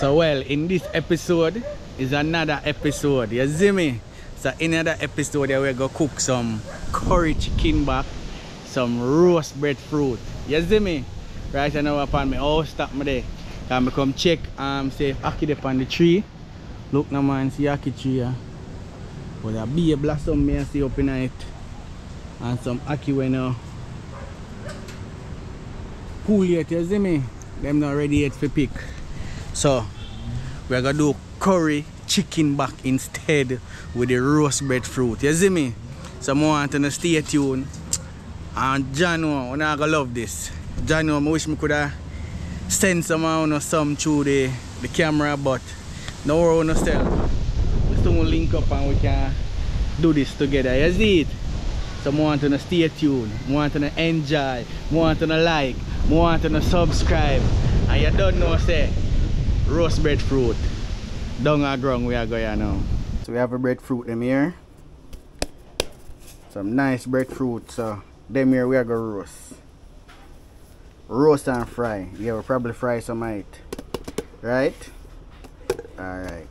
So well, in this episode is another episode. You see me? So in another episode we're gonna cook some curry chicken back, some roast breadfruit. You see me? Right now upon me oh stop me there. Can I come check um say if ackee up on the tree. Look now man see ackee tree here. But a bee blossom me I see up in it. And some ackee now cool yet, you see me? Them not ready yet for pick. So we're gonna do curry chicken back instead with the roast breadfruit. You see me? So I want to stay tuned. And John, oh, we're gonna love this. John, oh, I wish me could have sent some of some through the, the camera, but no we're gonna still. Let's do link up and we can do this together. You see it? So I want to stay tuned. I want to enjoy. I want to like. I want to subscribe. And you don't know say roast breadfruit down our ground we are going now. So we have a breadfruit them here. Some nice breadfruit. So them here we are going to roast. Roast and fry. Yeah, we'll probably fry some of it. Right? Alright.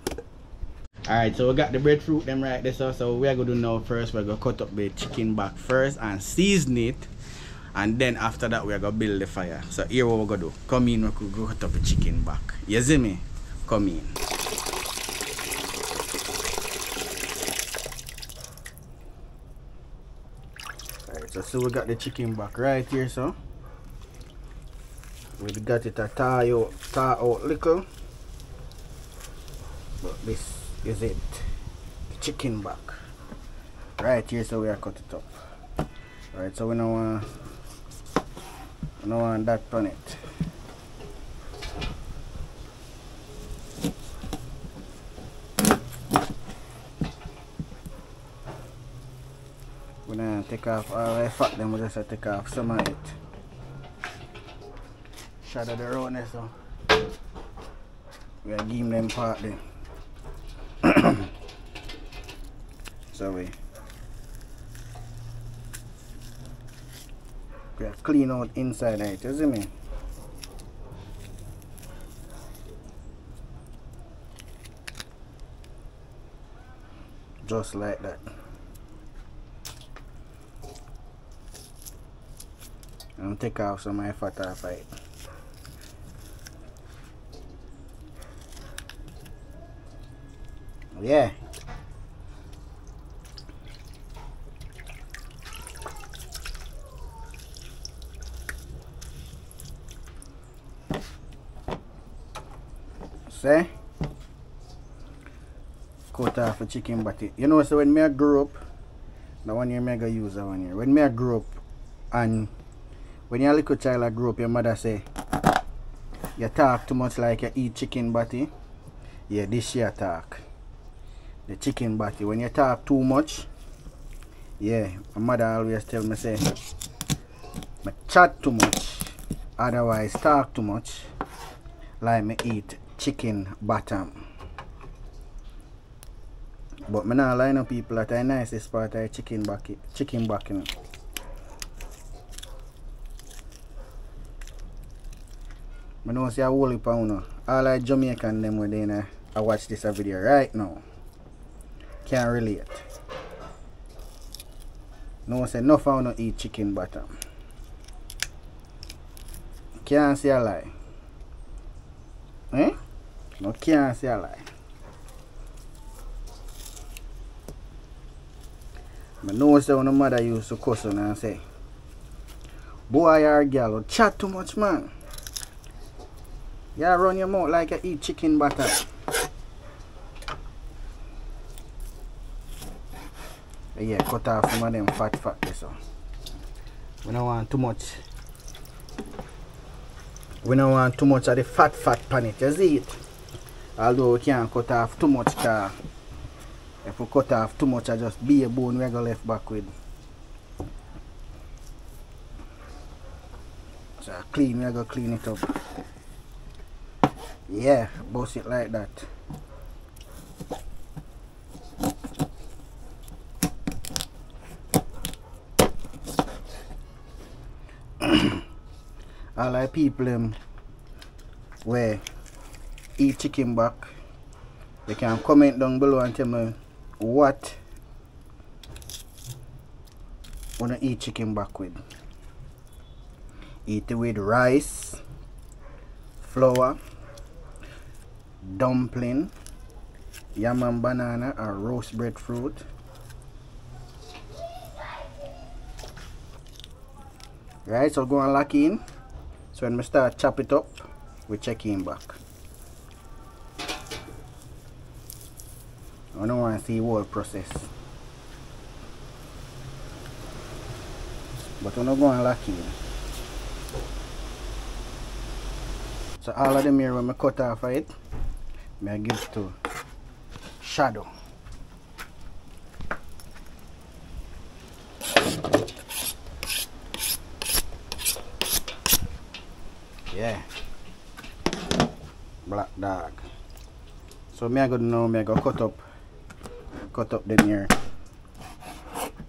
Alright, so we got the breadfruit them right there. So, so we are going to do now first. We're going to cut up the chicken back first and season it. And then after that we are going to build the fire. So here what we're going to do. Come in, we could go cut up the chicken back. You see me? Come in. Alright, so, so we got the chicken back right here, so. We got it a tie out, tie out little. But this is it. The chicken back. Right here, so we are cut it up. Alright, so we want, we uh, want that on it. We're gonna take off all the fat, then we just take off some of it. Shadow the roundness so. We are giving them part there. so we we have clean out inside it, you see me? Just like that. And take off some of my fat off it. Yeah. See? Cut off a chicken body. You know, so when me I grew up, the one year me I go use that one year. When me I grew up, and when you're a little child I grew up, your mother say, you talk too much like you eat chicken body. Yeah, this year talk. The chicken body. When you talk too much, yeah, my mother always tell me say, me chat too much, otherwise talk too much, like me eat chicken bottom. But me not line up people that the nicest part of chicken back chicken back know. I know see a whole heap All like Jamaican them when I watch this video right now. Can't relate. No say no found no eat chicken bottom. Can't see a lie. Eh? No can't see a lie. I know say when the mother used to cuss on and say, Boy or girl, chat too much man. You run your mouth like you eat chicken butter. Yeah, cut off some of them fat fat there so. We don't want too much. We don't want too much of the fat fat pan it, you see it? Although we can't cut off too much car. If we cut off too much I just be a bone we go left back with. So clean, we go clean it up. Yeah, boss it like that. all the people um, where eat chicken back you can comment down below and tell me what wanna eat chicken back with? Eat it with rice flour dumpling yam and banana or roast breadfruit. Right so go and lock in. So when we start chop it up we check in back I don't want to see whole process. But we're not going to lock in. So all of them here when I cut off of it I give to shadow. Yeah. Black dog. So me I go now me I go cut up cut up them here.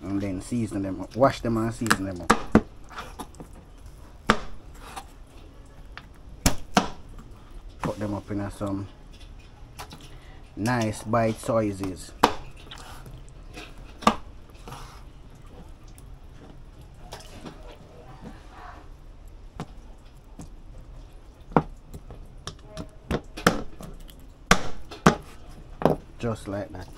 And then season them up. Wash them and season them up. Put them up in some nice bite sizes. Just like that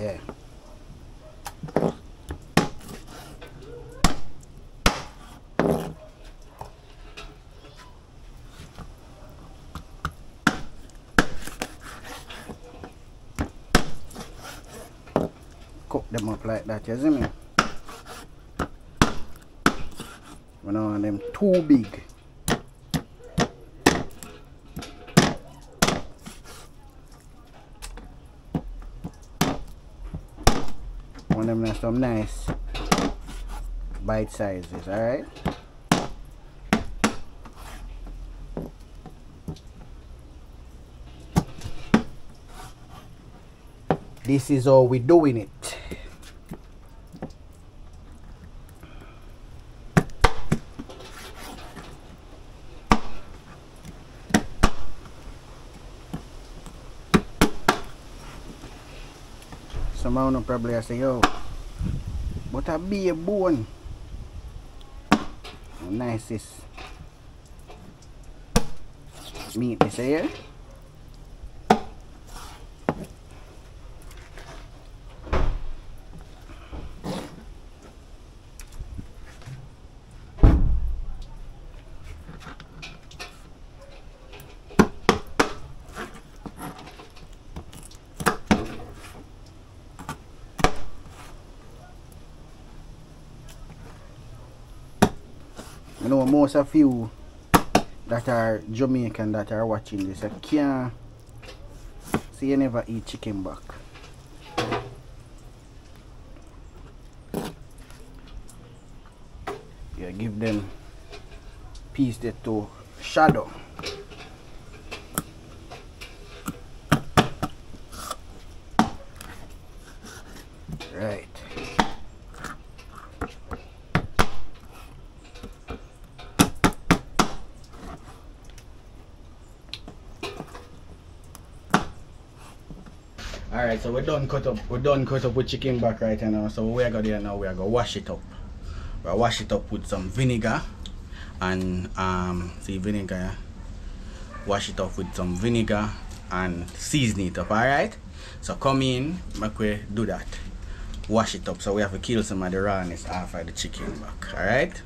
yeah cook them up like that, you see me? We don't want them too big. Want them some nice bite sizes, alright? This is how we doing it. Somehow no probably I say yo but I be a bone oh, nicest meat this here most of you that are Jamaican that are watching this, I can't see you never eat chicken back. Yeah, give them piece that to shadow. Right. Alright, so we're done cut up we're done cut up with chicken back right now. So we're gonna now we're gonna wash it up. We're wash it up with some vinegar and um see vinegar wash it off with some vinegar and season it up alright? So come in make we do that. Wash it up so we have to kill some of the rawness off of the chicken back alright?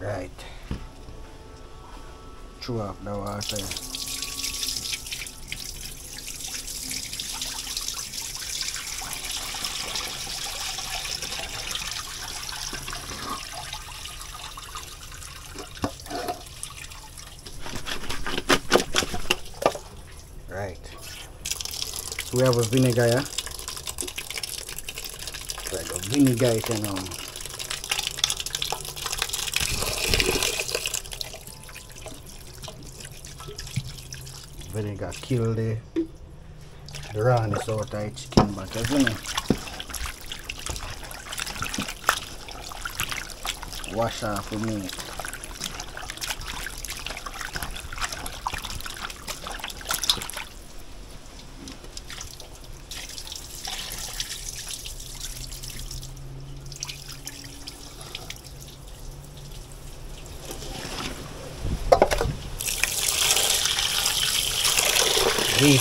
Right. Throw off the water right so we have a vinegar like a vinegar it and um vinegar kill the the rawness out of chicken back, you me? Wash off the meat.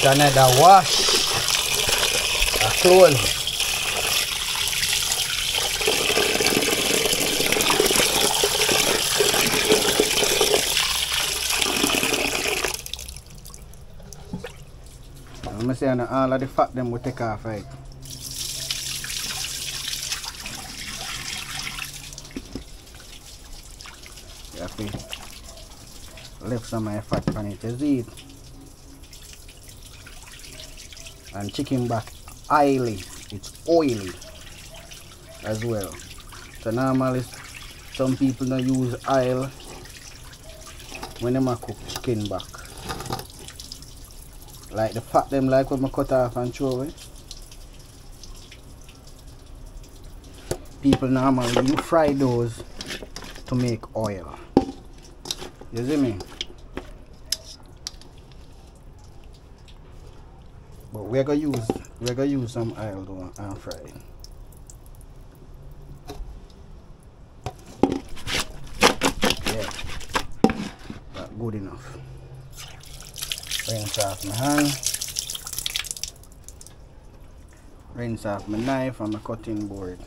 Heat another wash. A close. I'm saying all of the fat them will take off right. You have to some of the fat it, see And chicken back oily, it's oily as well. So normally some people don't use oil when they cook chicken back. Like the fat them like when I cut off and throw. People normally you fry those to make oil. You see me? We're gonna use we're gonna use some oil though uh, and fry. Yeah. Good enough. Rinse off my hand. Rinse off my knife and my cutting board.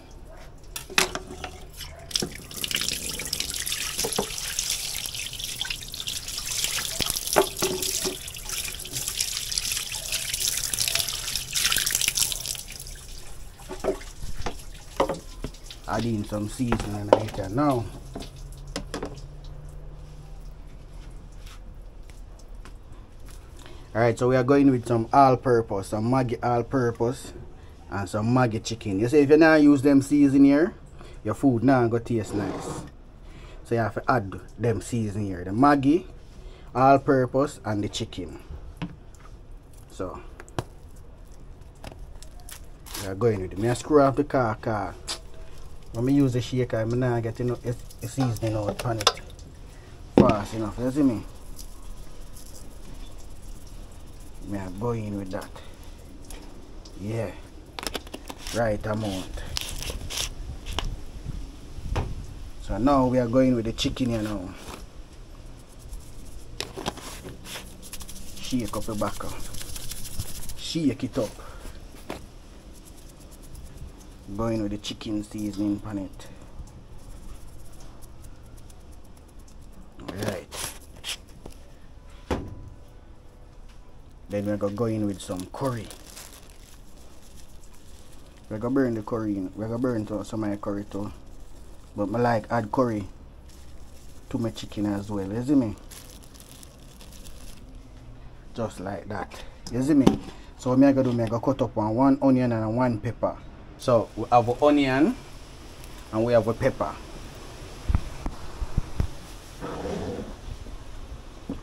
Add in some seasoning here now. Alright, so we are going with some all-purpose, some Maggi all-purpose and some Maggi chicken. You see, if you now use them season here, your food now go taste nice. So you have to add them season here. The Maggi, all-purpose and the chicken. So, we are going with it. Me I screw off the car, car. When I use the shaker, I'm not getting enough seasoning out on it fast enough. You see me? Me I go in with that. Yeah. Right amount. So now we are going with the chicken here now. Shake up the back. Shake it up. Going with the chicken seasoning on it. Alright. Then we're gonna go in with some curry. We're gonna burn the curry in. We're gonna burn to some of curry too. But I like add curry to my chicken as well. You see me? Just like that. You see me? So me I gonna do me I gonna cut up one, one onion and one pepper. So we have onion and we have a pepper.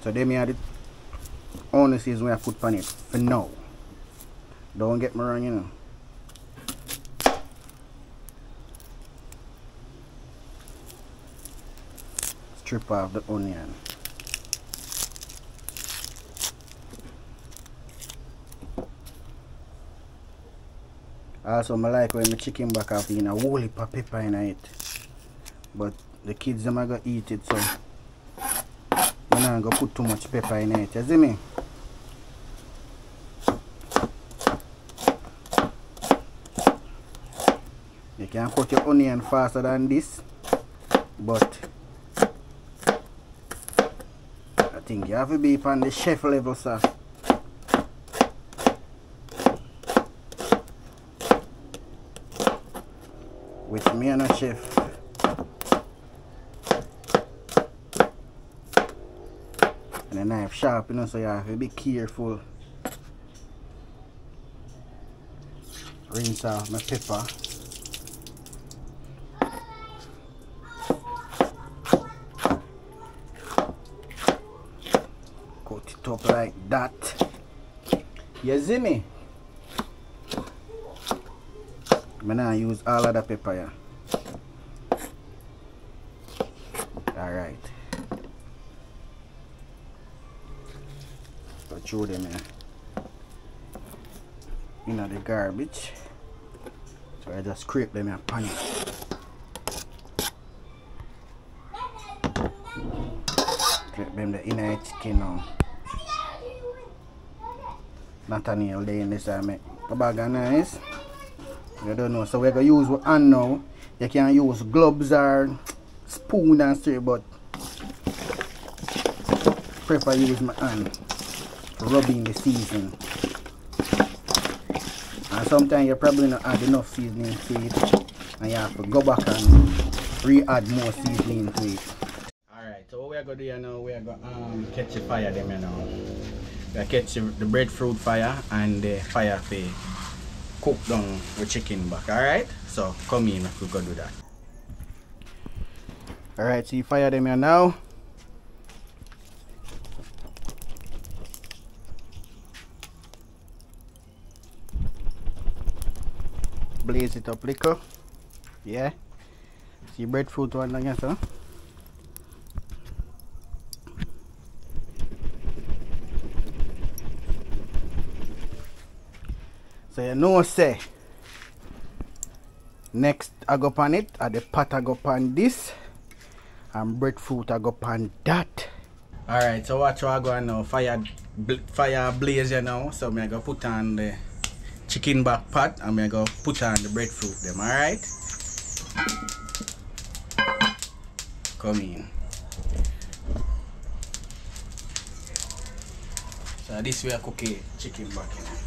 So they me add it. only season we have put on it for now. Don't get me wrong, you know. Strip off the onion. Also, I like when the chicken back up in a whole heap of pepper in it. But the kids them are gonna eat it, so I'm not gonna put too much pepper in it. You see me? You can cut your onion faster than this, but I think you have to be on the chef level, sir. A. And the knife sharp, you know, so you have to be careful. Rinse off my pepper. Cut it up like that. You see me? I'm gonna use all of the pepper yeah. Alright. So throw them. You know the garbage. So I just scrape them in a pan. Scrape them the inner chicken now. Nathaniel there in this I make a bag of nice. You don't know. So we're gonna use what hand now. You can use gloves or spoon and stuff, but prefer use my hand rubbing the seasoning And sometimes you probably not add enough seasoning to it and you have to go back and re-add more seasoning to it. Alright, so what we're gonna do here now, we're gonna um, catch the fire them you know. We're catch the breadfruit fire and the fire for cook down the chicken back, alright? So come in if we go do that. Alright, so you fire them here now. Blaze it up little. Yeah. See breadfruit one again, so. So you know say next I go pan it at ah, the pot I go pan this and breadfruit I go pan that. Alright, so watch what I go on now. Fire bl fire blaze you know So me I'm gonna put on the chicken back pot I'm gonna put on the breadfruit them, alright? Come in. So this way I cook it chicken back know.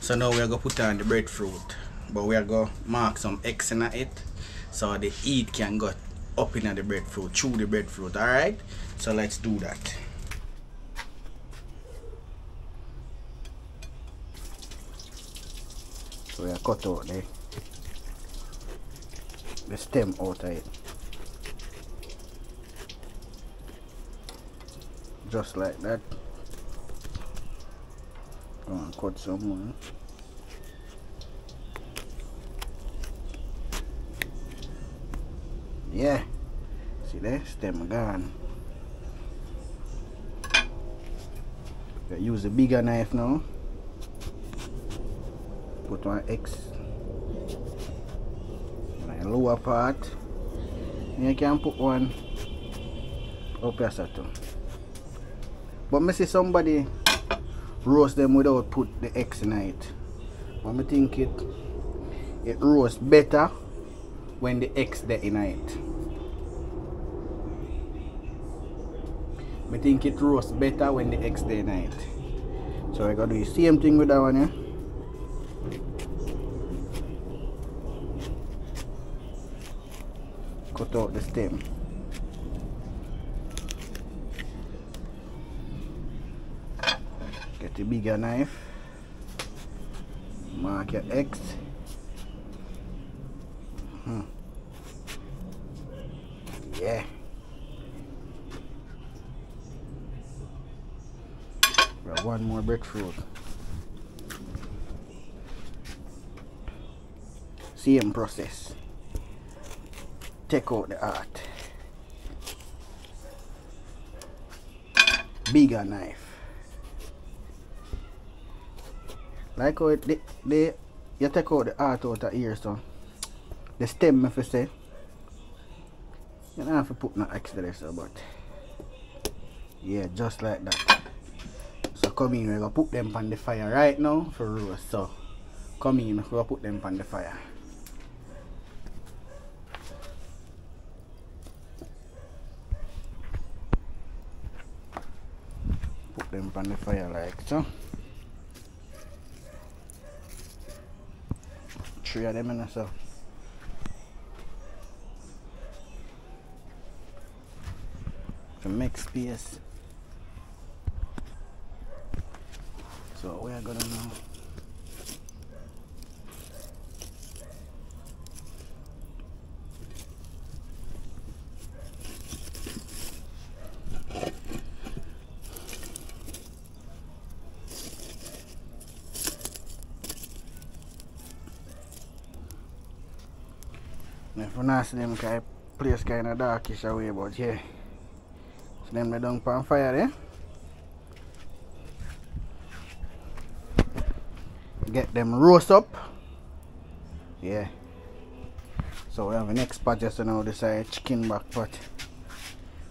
So now we're gonna put on the breadfruit. But we're gonna mark some X in it so the heat can go up in the breadfruit, through the breadfruit, alright? So let's do that. So we cut out the, the stem out of it. Just like that. Go and cut some more. Eh? Yeah. There? Gone. Use a bigger knife now. Put one X my lower part. And you can put one up here too. But I see somebody roast them without put the X in it. But I think it it roasts better when the X there in it. I think it roasts better when the there in it. So I gotta do the same thing with that one yeah. Cut out the stem. Get a bigger knife. Mark your X. Hmm. Yeah. One more breadfruit. Same process. Take out the heart. Bigger knife. Like how it, they, they, you take out the heart out of here, so the stem if you say you don't have to put no extra there so but yeah just like that come in we're gonna put them on the fire right now for roast. So come in we're gonna put them on the fire. Put them on the fire like so. Three of them in so. To make space. So we are gonna now Now for now see them kind place kinda of darkish away but yeah. So them they don't pan fire. Eh? Get them roast up. Yeah. So we have the next pot just now, this is chicken back pot.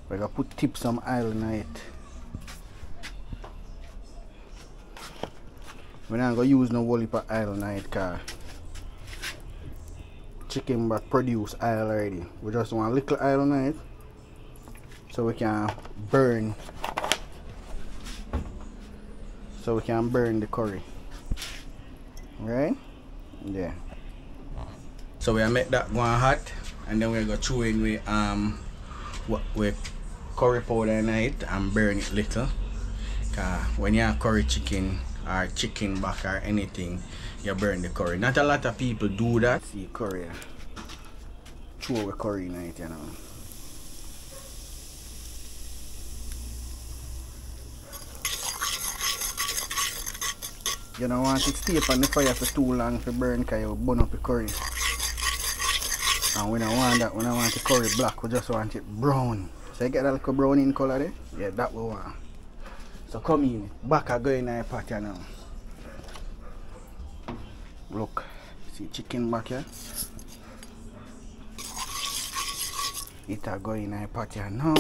We're gonna put tip some oil in it. We're not gonna use no whole heap of oil in it car chicken back produce oil already. We just want a little oil in it so we can burn so we can burn the curry. Right? Yeah. So we make that going hot and then we're gonna throw in with um what with curry powder in it and burn it little. Cause when you have curry chicken or chicken back or anything, you burn the curry. Not a lot of people do that. See curry. Throw a curry in it, you know. You don't want it stay on the fire for too long for burn because you burn up the curry. And we don't want that, we don't want the curry black, we just want it brown. So you get that little brown in color there? Yeah, that we want. So come in, back I go in the pot now. Look, see chicken back here? It a go in the pot now.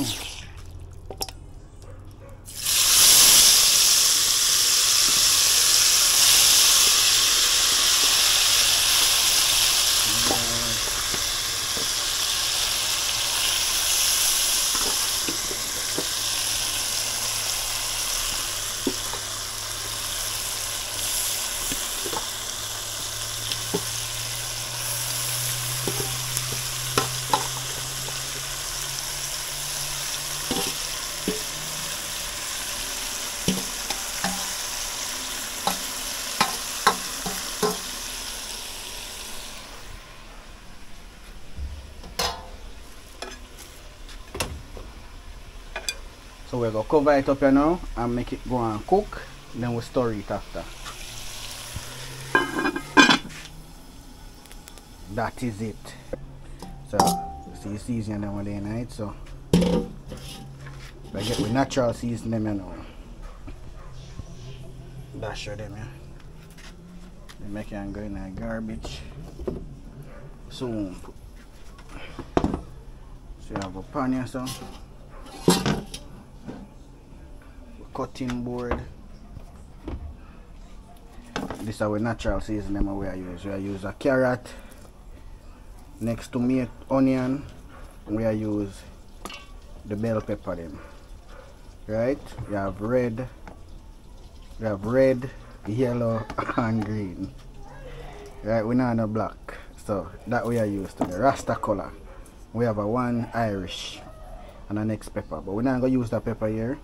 Cover it up here now and make it go and cook. Then we'll store it after. That is it. So see season them day night so I get with natural season them you know. Dash them yeah. They make it go in the garbage. So so you have a pan here so cutting board. This is our natural seasoning we are use. We use a carrot next to me onion. We are use the bell pepper them. Right? We have red. We have red, yellow, and green. Right? We not no black. So that we are used to the Rasta color. We have a one Irish and a next pepper. But we're not gonna use that pepper here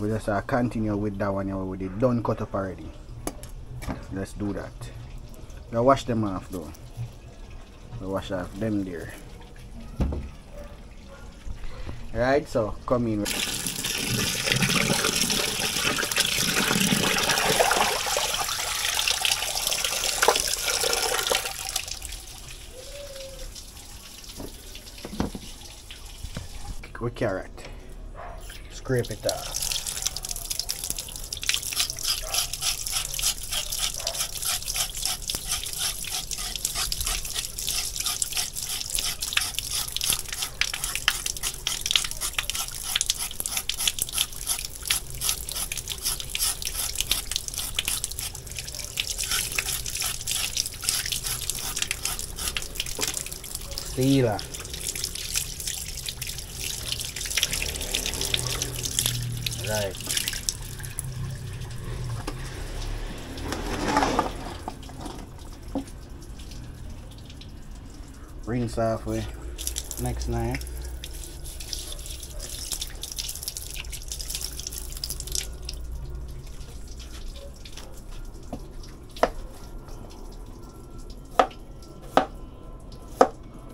we just uh, continue with that one with it done cut up already let's do that. Now wash them off though. We wash off them there. Right so come in. With carrot. Scrape it off Sila. Right. With next knife.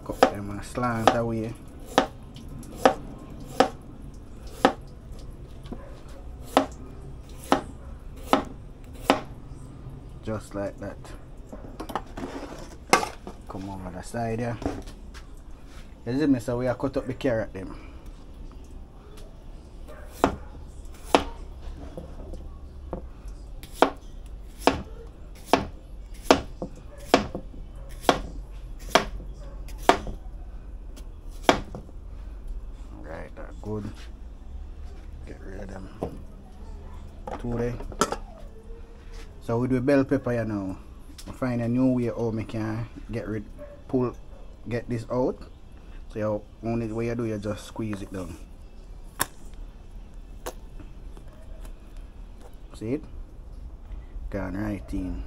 Cut them slant away. Just like that. Come over the side here. You see me, so we are cut up the carrot them. Right, good. Get rid of them. Two. So we do bell pepper here now. Find a new way how we can get rid pull get this out. So you only way you do you just squeeze it down. See it? Gone right in.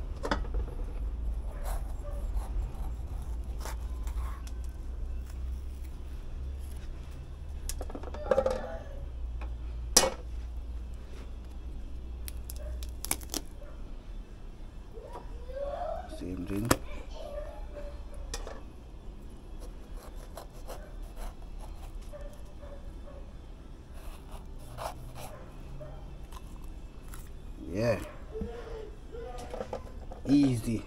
Same thing. Yeah. Easy.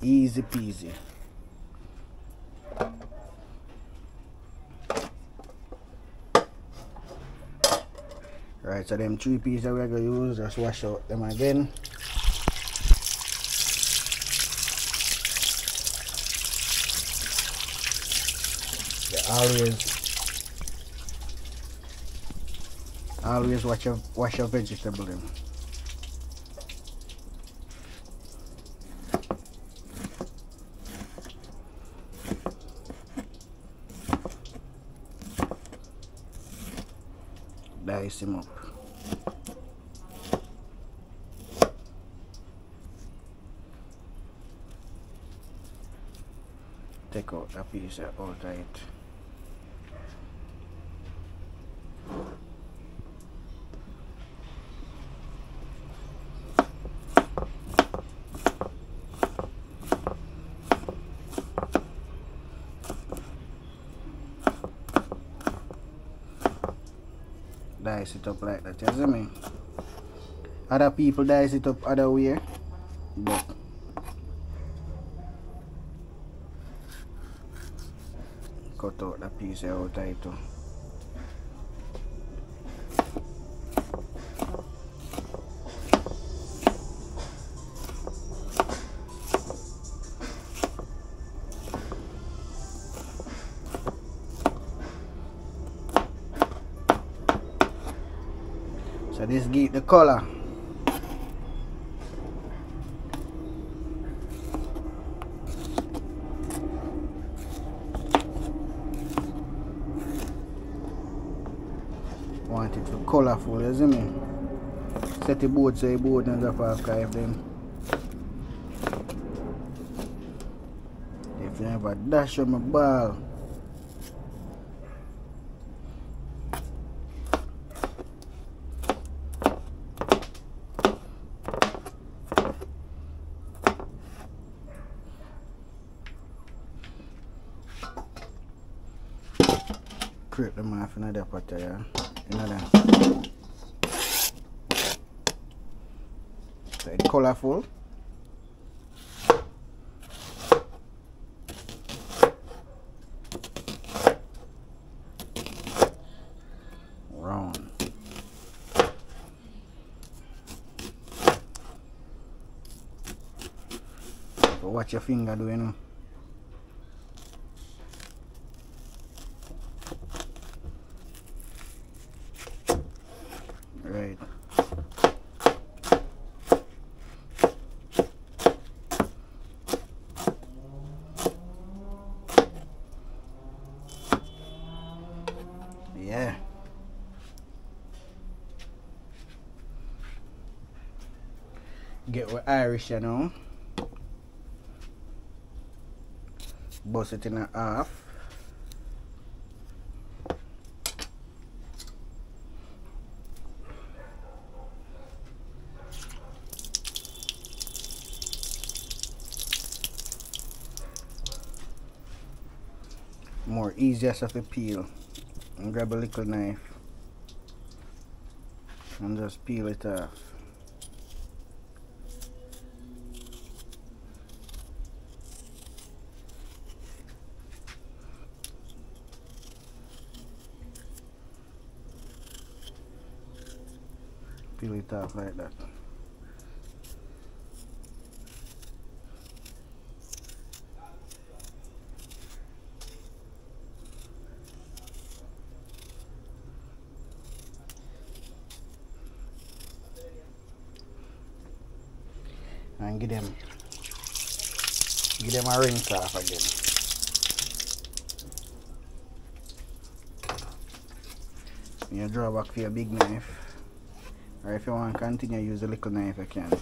Easy peasy. Right, so them three pieces we're gonna use, just wash out them again. Yeah, always always wash your wash your vegetable them. Dice him up. Take out a piece of all right. It up like that, you see me? Other people dice it up other way, but cut out the piece out of it too. So this give the color. Want it to colorful, you see me? Set the board so the board and drop off if them. If you never dash on my ball. Another pot yeah. Another. So it's colorful. Watch your finger do you know. Right. Yeah. Get Irish, you know. Bust it in half. more easiest of the peel and grab a little knife and just peel it off. Peel it off like that. and give them give them a rinse off again. You draw back for your big knife. Or if you want to continue use a little knife you can.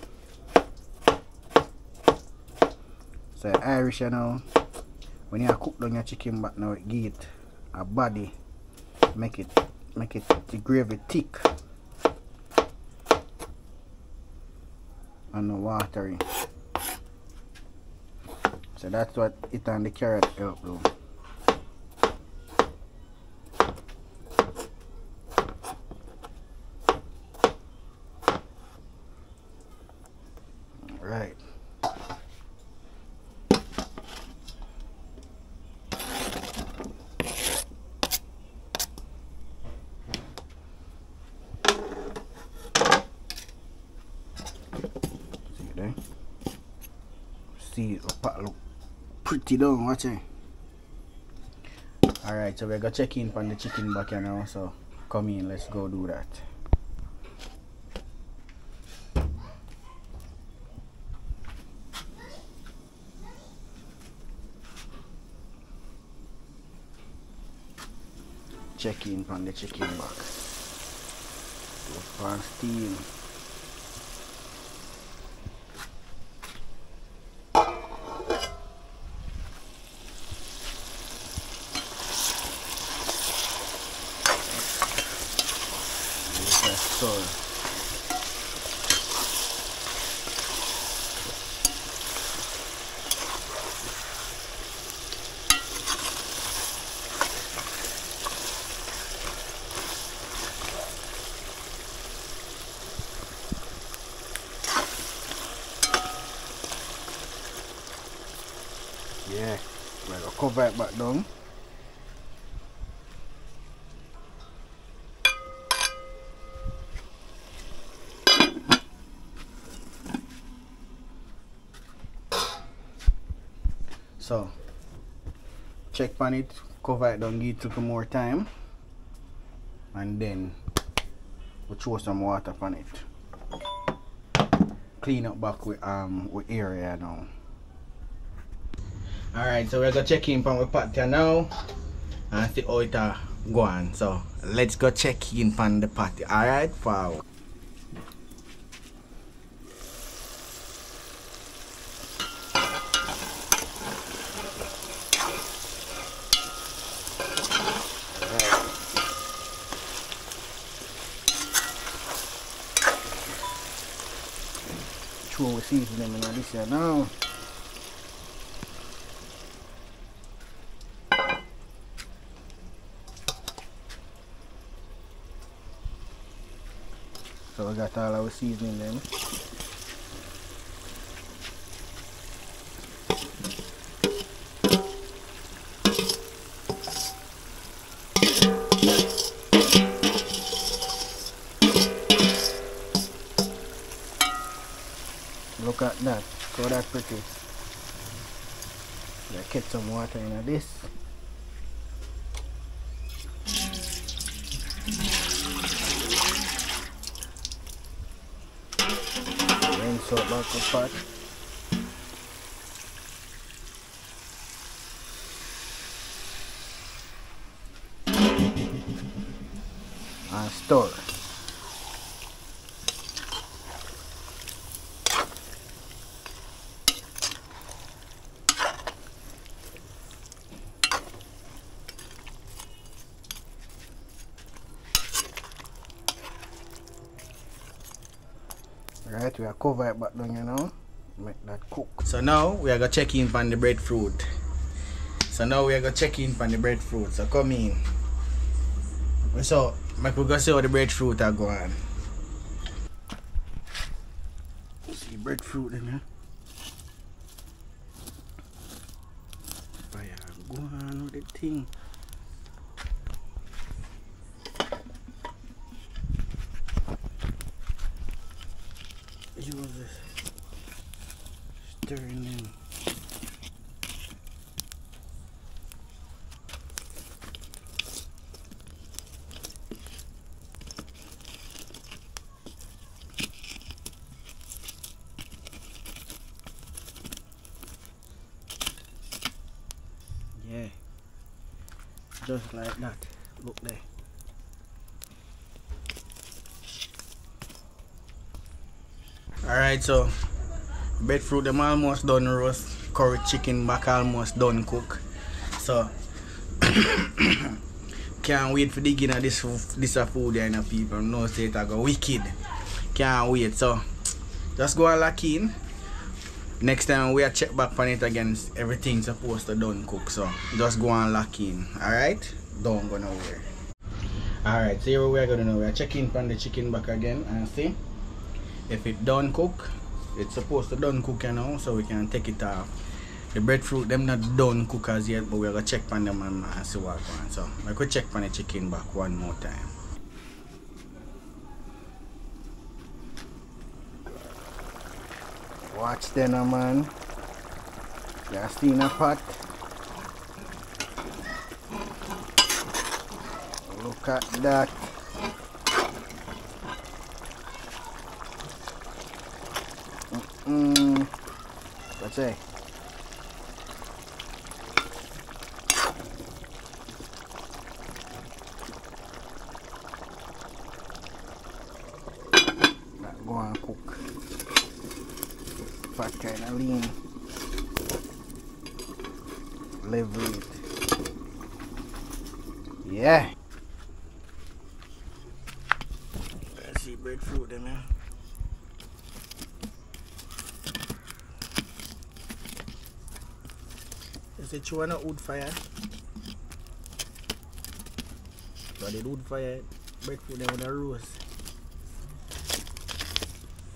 So Irish you know when you cook down your chicken but now give it a body make it make it the gravy thick and no watering. So that's what it and the carrot help do. Right. there. See the pot look pretty down, watch it. Alright, so we're gonna check in on the chicken back here now, so come in, let's go do that. Check in on the chicken back. Go on steam. store. Yeah, we're gonna cover it back down. So, check on it, cover it down, give it a more time, and then we throw some water on it. Clean up back with um with area now. Alright, so we're gonna check in on the here now and see how it uh, go on. So let's go check in on the party. Alright, wow. Throw the seasoning in this now. We got all our seasoning then. Look at that. Look that pretty. Yeah, get some water in this. Back the pot. And ah, store. now we are going to check in on the breadfruit. So now we are going to check in on the breadfruit. So come in. So, my we go see how the breadfruit are going. See breadfruit in there. Just like that. Look there. Alright, so breadfruit them almost done roast. Curry chicken back almost done cook. So can't wait for digging at this this a food there, you know, people. No say it a go wicked. Can't wait. So just go and lock in. Next time we are check back on it again, everything's supposed to done cook. So just go and lock in. Alright? Don't go nowhere. Alright, so here we are gonna know. We are checking on the chicken back again and see if it done cook. It's supposed to done cook you know, so we can take it off. The breadfruit them not done cook as yet, but we're gonna check on them and, see what going on. So I could check on the chicken back one more time. Watch them now, man. You seen a pot? Look at that. Mm. What's that? That go and cook. Lean. Level it. Yeah. Let's see breadfruit then, man. Is it you wood fire? But the wood fire, breadfruit them with a roast.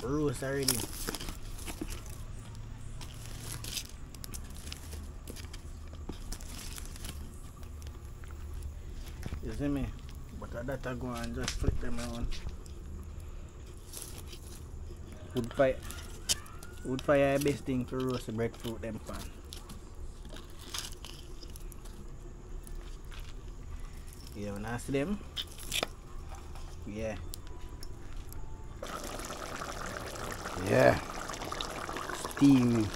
Roast already. You see me? Just flip them around. Wood fire. Wood fire best thing to roast the breadfruit them pan. When I see them, yeah. Yeah. Steamy.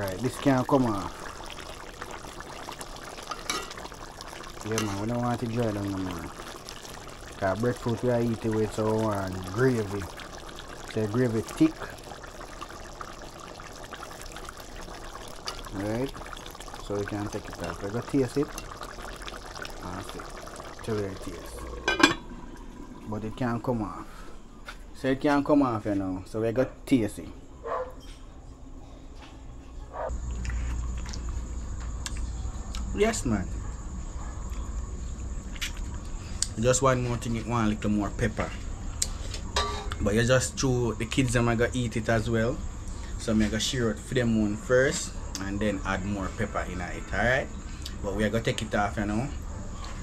Alright, this can't come off. Yeah man, we don't want to dry down no man. Cause breadfruit we are eating with so want gravy. So gravy thick. Right? So we can take it out. We go taste it. And see. Till it. But it can't come off. So it can't come off you know. So we got taste it. Yes man. Just one more thing, a little more pepper. But you just chew the kids are gonna eat it as well. So I'm gonna share it for them one first and then add more pepper in it, alright? But we are gonna take it off you know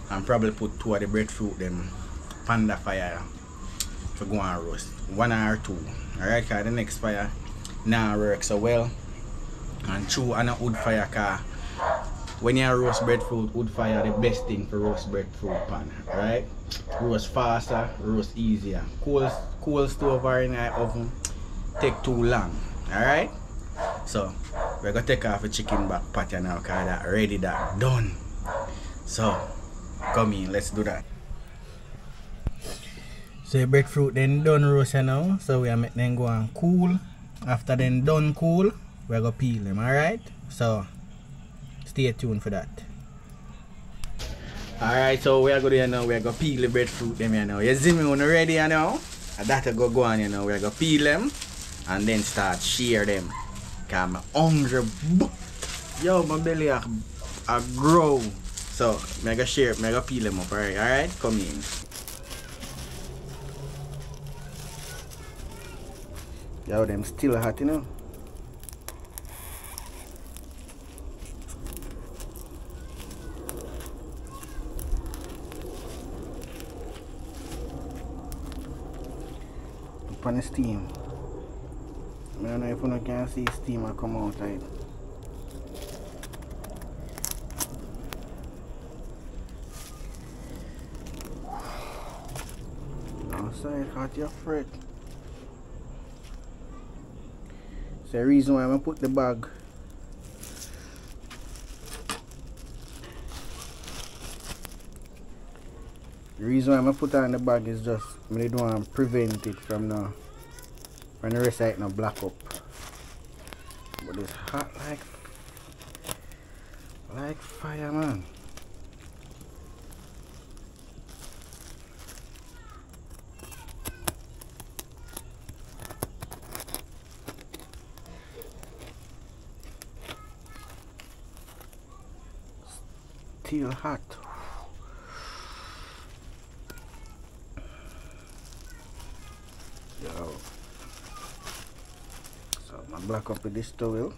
and probably put two of the breadfruit them panda fire to go and roast. One or two. Alright, cause the next fire now work so well. And chew on a wood fire car when you roast breadfruit, wood fire the best thing for roast breadfruit pan. right? Roast faster, roast easier. Cool cool stove or in the oven take too long. Alright? So we're gonna take off the chicken back patty now cause that ready that done. So come in, let's do that. So breadfruit then done roast now. So we are make them go and cool. After then done cool, we're gonna peel them, alright? So stay tuned for that. Alright, so we are going to now, we are going to peel the breadfruit them you know. You see me when you're ready you know? That go go on you know, we are going to peel them and then start shear them. Cause I'm hungry. Yo, my belly a, a grow. So, mega share, mega peel them up, alright? Alright, come in. Yo, them still hot, you know? On the steam. I don't know if you can see steam will come out right. Outside hot your fret. It's the reason why I'm gonna put the bag reason why I'm gonna put that in the bag is just I don't want to prevent it from now when the rest of it not black up. But it's hot like like fire man. Still hot. Yo. With this towel.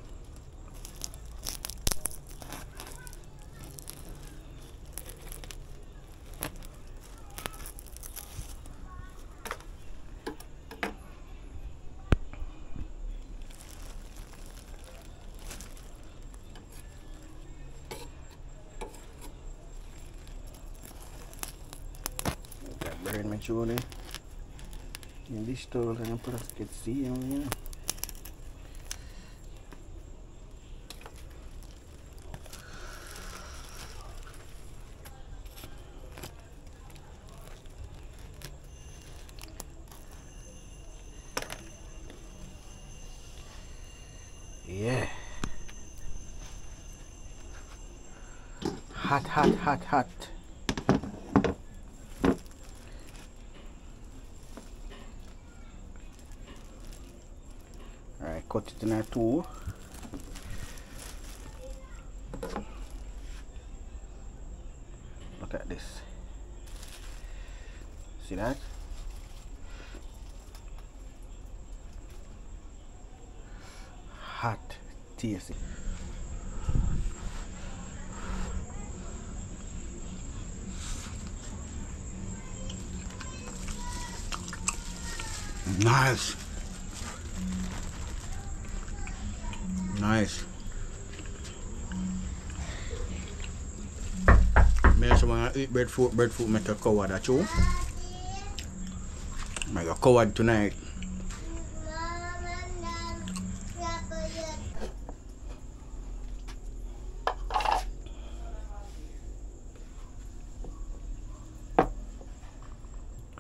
Got burn my shoulder. In this towel and I put a get see on here. Yeah. Hot, hot, hot, hot. Alright, cut it in a two. Look at this. See that? Hot, tasty. Nice. Nice. May someone eat breadfruit, breadfruit make a coward at you. Make a coward tonight.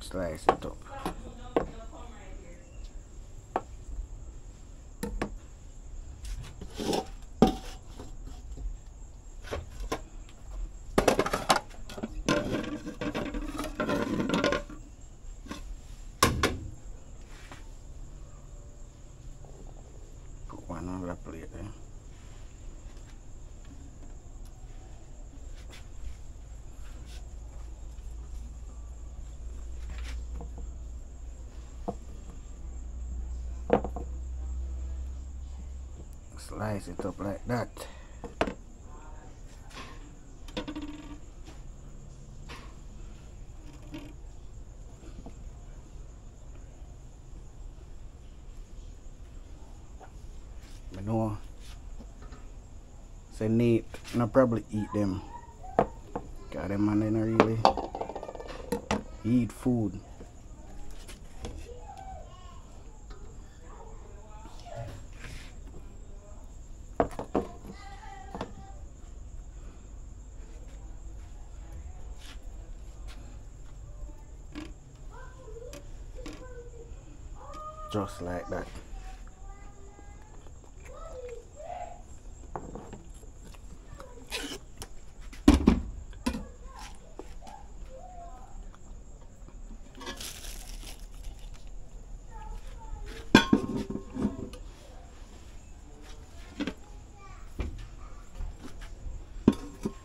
Slice it up. Put one on the plate there. Slice it up like that. I know say Nate and I probably eat them. Got them man they not really eat food. just like that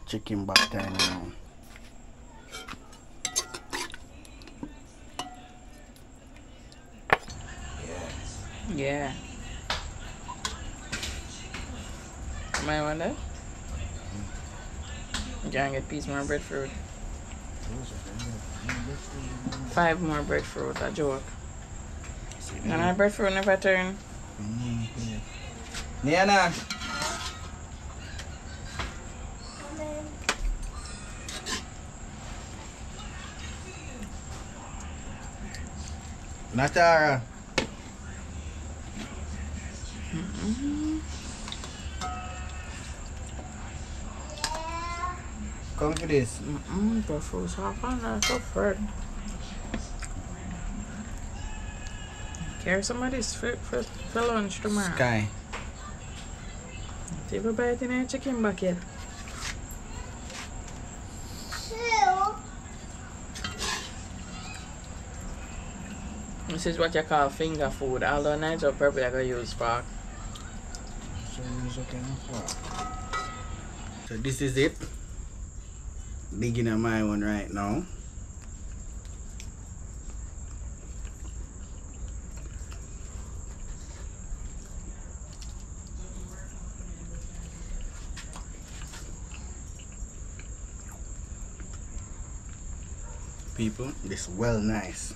chicken back time. Yeah. Might want that? Can get piece more breadfruit. Five more breadfruit, a joke. And I breadfruit never turn. Niana. Natara. Come to this. Mm-mm, breadfruit's half on that, so fat. Carry some of this for, for, for lunch tomorrow. Sky. Take a bite in a chicken bucket. This is what you call finger food. Although Nigel probably gonna use fork. So this is it. Digging at my one right now. People, this well nice.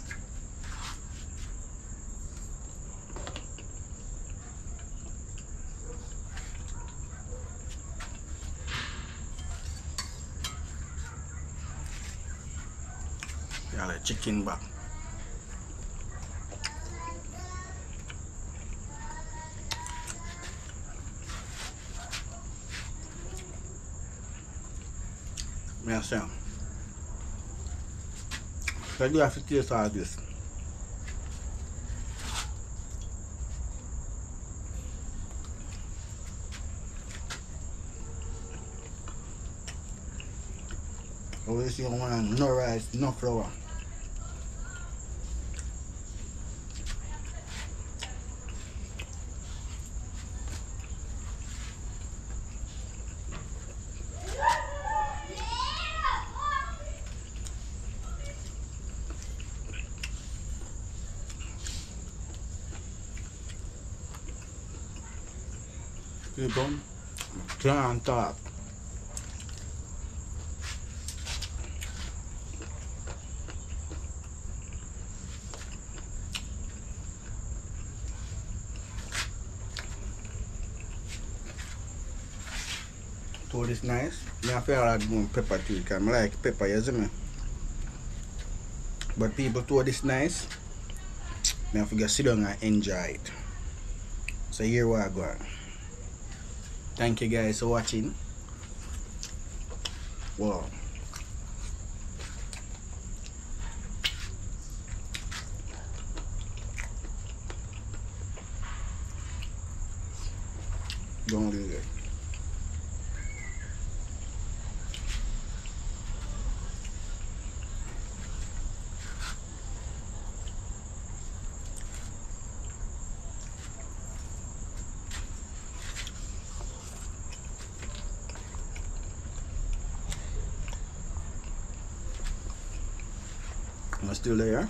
Got a chicken back. Merci. I do have to taste all this. Always you want no rice, no flour. People, can't talk. Food is nice. Me I feel like more pepper too, because I like pepper, you see me? But people told this nice. Me have to sit down and enjoy it. So here we are going. Thank you guys for watching. Wow. Don't do that. Still there.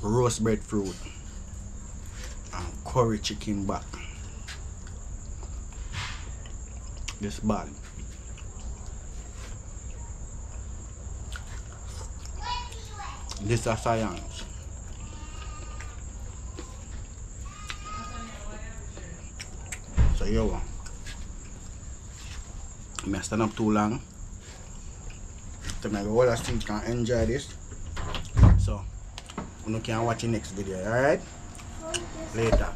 Roast breadfruit and curry chicken back. This bag. This is science. So yo, I stand up too long. To make the street can enjoy this. So, you can watch the next video, alright? Later.